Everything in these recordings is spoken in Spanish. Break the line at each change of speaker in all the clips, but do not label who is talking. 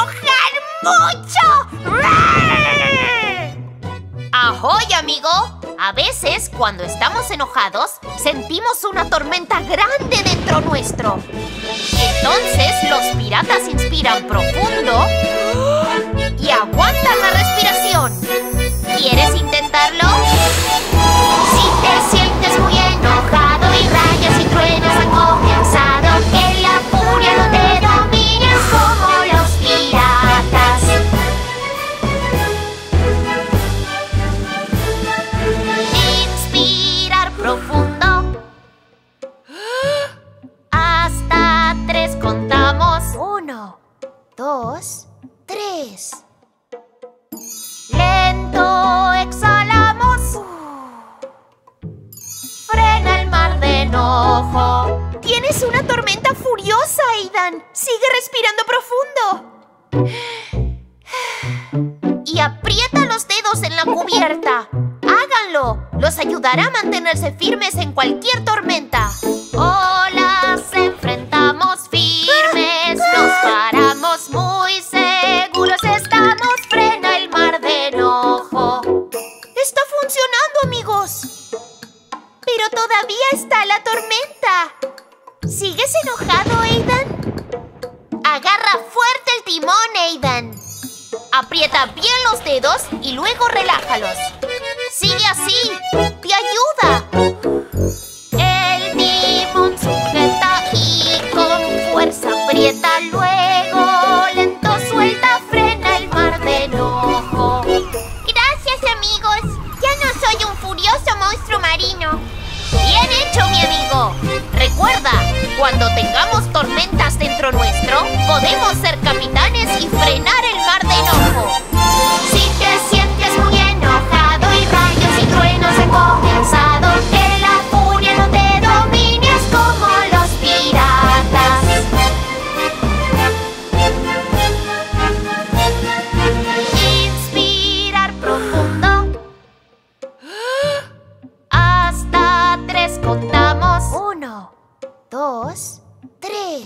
enojar mucho. ¡Ahoy, amigo! A veces, cuando estamos enojados, sentimos una tormenta grande dentro nuestro. Entonces, los piratas inspiran profundo y aguantan la respiración. ¿Quieres intentarlo? Dos, tres. Lento exhalamos. Frena el mar de enojo. Tienes una tormenta furiosa, Aidan. Sigue respirando profundo. Y aprieta los dedos en la cubierta. Háganlo. Los ayudará a mantenerse firmes en cualquier tormenta. Olas todavía está la tormenta. ¿Sigues enojado, Aidan? Agarra fuerte el timón, Aidan. Aprieta bien los dedos y luego relájalos. Sigue así. Te ayuda. El timón sujeta y con fuerza aprieta. Luego lento suelta, frena el mar de enojo. Gracias, amigos. Ya no soy un furioso monstruo marino. Recuerda, cuando tengamos tormentas dentro nuestro, podemos ser capitanes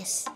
tres.